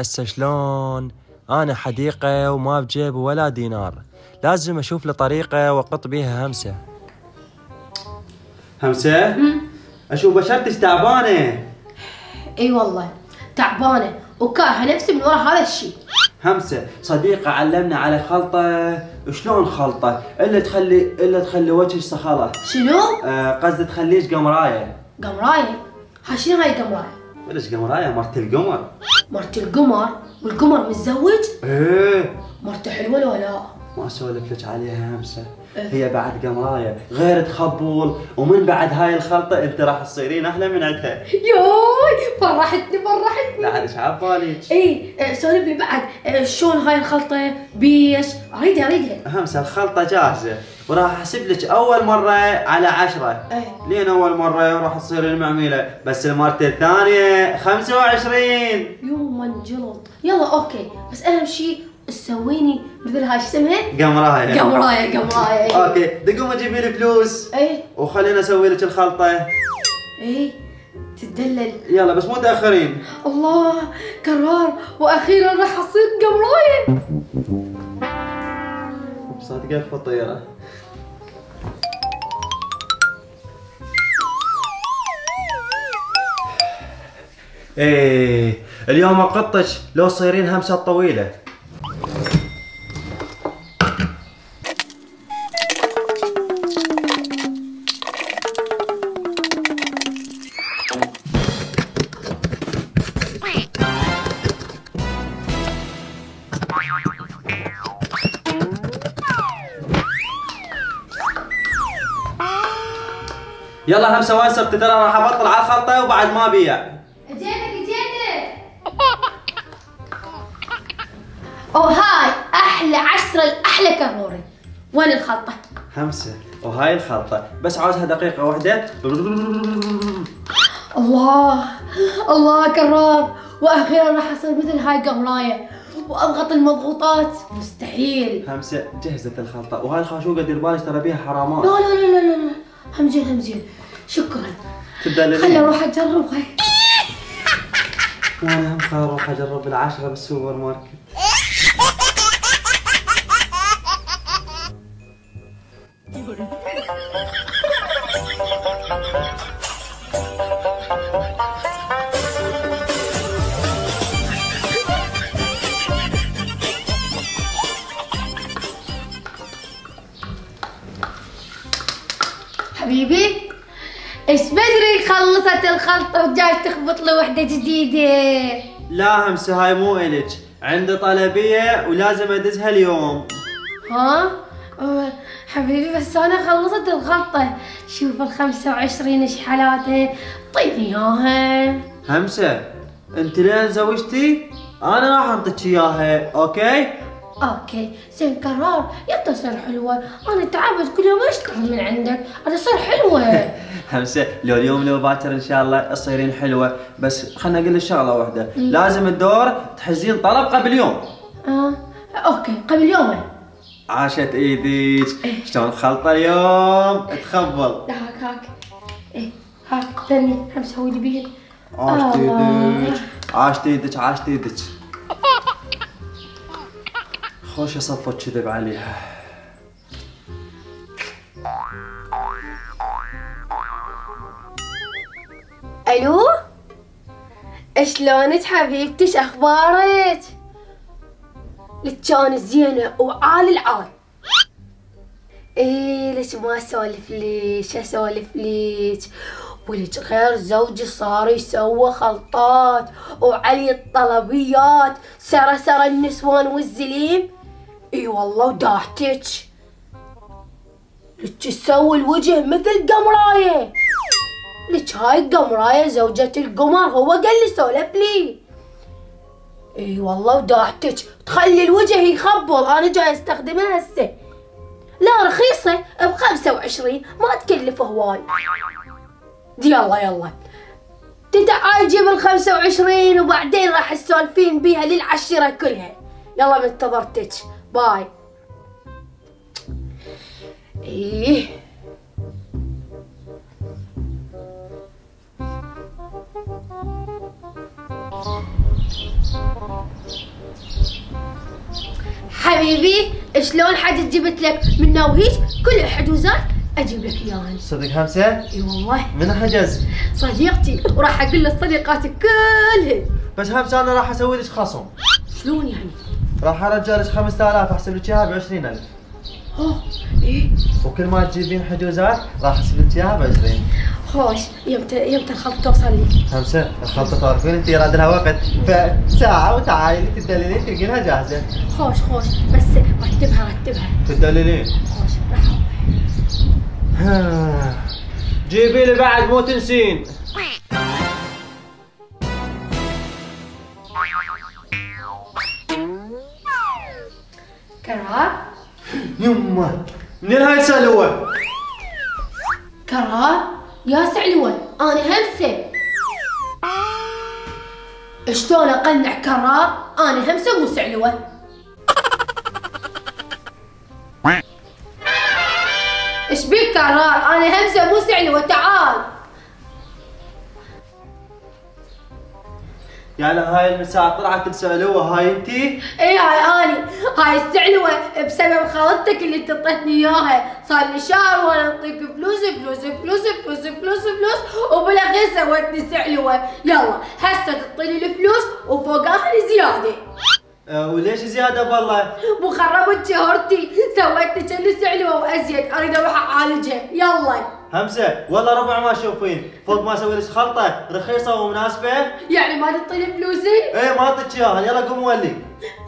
هسه شلون؟ أنا حديقة وما بجيب ولا دينار. لازم أشوف له طريقة واقط بيها همسة. همسة؟ أشوف بشرتك تعبانة. إي والله تعبانة. وكارهه نفسي من ورا هذا الشيء. همسة صديقة علمنا على خلطة. شلون خلطة؟ إلا تخلي إلا تخلي وجهك صخره شنو؟ آه قصدي تخليش قمراية. قمراية؟ ها شنو هاي قمرايه؟ وليش قمرايه مرت القمر مرت القمر والقمر متزوج؟ إيه مرته حلوة لو لا؟ ما أسولف لك عليها همسة. هي بعد قمرايه غير تخبول ومن بعد هاي الخلطة أنت راح تصيرين أحلى من عندها. يوي فرحتني فرحتني لا إيش عبالك اي آه، سولف لي بعد آه، شلون هاي الخلطة؟ بيش. أريدها أريدها. همسة الخلطة جاهزة. وراح أحسب لك أول مرة على عشرة. إيه. لين أول مرة راح تصير المعميلة. بس المرة الثانية 25 يوم انجلط. يلا okay. بس أهم شيء تسويني مثل هاي شو اسمها؟ قمراية. قمراية قمراية. okay دقوم أجيب لي فلوس. اي وخلينا أسوي لك الخلطة. اي تدلل يلا بس مو تاخرين الله قرار. وأخيرا راح أصير قمراية. صادقه الفطيرة. إيه اليوم أقطش لو صايرين همسة طويلة. يلا همسه وين صرت ترى راح أبطل على الخلطه وبعد ما ابيع اجيتك اجيتك أو هاي أحلى عشرة الأحلى كروري وين الخلطه همسة. وهاي الخلطه بس عاوزها دقيقة واحدة. الله. الله كرار وأخيرا راح أصير مثل هاي قمرايه وأضغط المضغوطات. مستحيل. همسة جهزت الخلطة. وهاي الخاشوقة دير بالك ترى بيها حرامات. لا لا لا لا لا. همزين همزين شكرا. تدللين خلي أروح اجربها وأنا هم خل أروح أجرب العشرة بالسوبر ماركت. حبيبي. إيش بدري خلصت الخلطة وجاي تخبط لي وحدة جديدة؟ لا همسه هاي مو إلك. عندي طلبية ولازم أدزها اليوم. ها؟ حبيبي بس أنا خلصت الخلطة. شوف ال 25 إيش حالاتها طيني إياها. همسة أنت لين زوجتي؟ أنا راح اعطيك إياها okay؟ okay. زين قرار. يا تصير حلوة. أنا تعبت. كل يوم اشتغل من عندك؟ أنا تصير حلوة. همسه لو اليوم لو باكر إن شاء الله تصيرين حلوة. بس خلنا أقول لك شغله واحدة. لازم الدور تحجزين طلب قبل يوم. آه. okay. قبل يومين. عاشت إيديك. شلون خلطه اليوم؟ تخبل. هاك هاك. إيه. هاك. استني هم سوي لي بيه عاشت. إيدك عاشت إيدك عاشت إيدك خوش صفت كذب عليها ألو؟ شلونك حبيبتي أخبارك لك كان زينه وعال العال. إيه ليش ما اسولف ليش اسولف ليك ولك غير زوجي صار يسوى خلطات وعلي الطلبيات سرى سرى النسوان والزليم إي والله وداحتك لك تسوي الوجه مثل قمرايه. لك هاي القمرايه زوجة القمر هو قال لي سولف لي. إي والله وداعتك تخلي الوجه يخبل أنا جاي استخدمها هسه. لا رخيصة ب 25 ما تكلف هواي. يلا يلا. تدعى جيب ال 25 وبعدين راح تسولفين بيها للعشرة كلها. يلا منتظرتك. باي إيه حبيبي شلون حد جبت لك من نوهيج كل الحجوزات أجيب لك إياهن. صدق همسة؟ إي والله. من حجز؟ صديقتي وراح أقول لصديقاتي كلهن. بس همسة أنا راح أسوي لك خصم. شلون يعني؟ راح ارجع لك 5000 أحسب لك إياها ب 20000 أوه إيه؟ وكل ما تجيبين حجوزات راح أحسب لك إياها ب 20 خوش يمتى يمتى الخلطة توصل لي؟ همسة الخلطة تعرفين أنت يراد لها وقت. فساعة وتعالي تدللين تلقينها جاهزة. خوش خوش بس رتبها رتبها. تدللين. خوش راح. جيبي لي بعد مو تنسين. كرار يمه منين هاي السلوة؟ كرار يا سعلوة أنا همسة. شلون أقنع كرار أنا همسة مو سعلوة. إيش بيك كرار أنا همسة مو سعلوة تعال. يعني هاي المساء طلعت السلوة هاي انتي؟ إي هاي اني هاي السعلوة بسبب خالتك اللي انت اعطيتني إياها. صار لي شهر وأنا أعطيك فلوس فلوس فلوس فلوس فلوس فلوس وبالأخير سويتني سعلوة. يلا هسه تعطيني الفلوس وفوق اخري زيادة أه وليش زيادة بالله؟ مو خربت شهرتي. سويتني كأني سعلوة وأزيد. أريد أروح أعالجها. يلا. همسة والله ربع ما تشوفين فوق ما أسوي لك خلطة رخيصة ومناسبة. يعني ما تعطيني فلوسي؟ إيه ما اعطيك اياها يلا قوم ولي.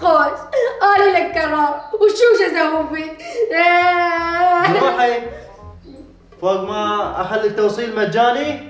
خوش أنا لك قرار. وشو شو أسوي فيك روحي. فوق ما أخلي التوصيل مجاني.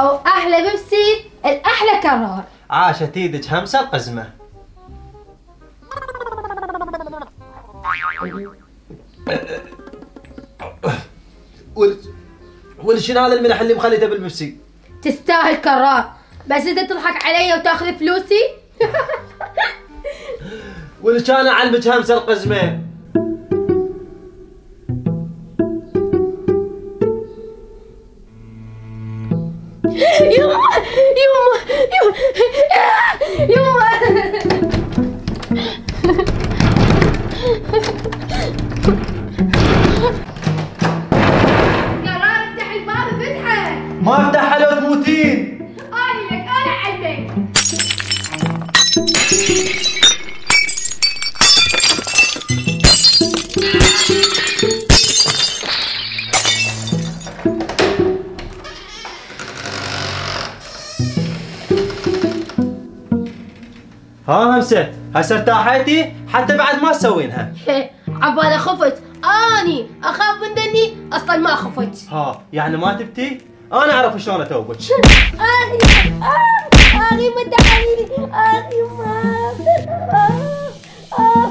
أو أحلى بيبسي الأحلى قرار عاشت إيدك همسة القزمة ول ول شنو هذا الملح اللي مخليته بالبيبسي؟ تستاهل قرار بس انت تضحك علي وتأخذ فلوسي؟ ول كان أعلمك همسة القزمة. ها همسه هسه ارتاحيتي حتى بعد ما سوينها عبالي خفت. آني أخاف من دني. أصلا ما خفت. ها يعني ما تبتي؟ أنا أعرف شلون أتوبك. أخي أخي ما دعيني أخي ما. آه.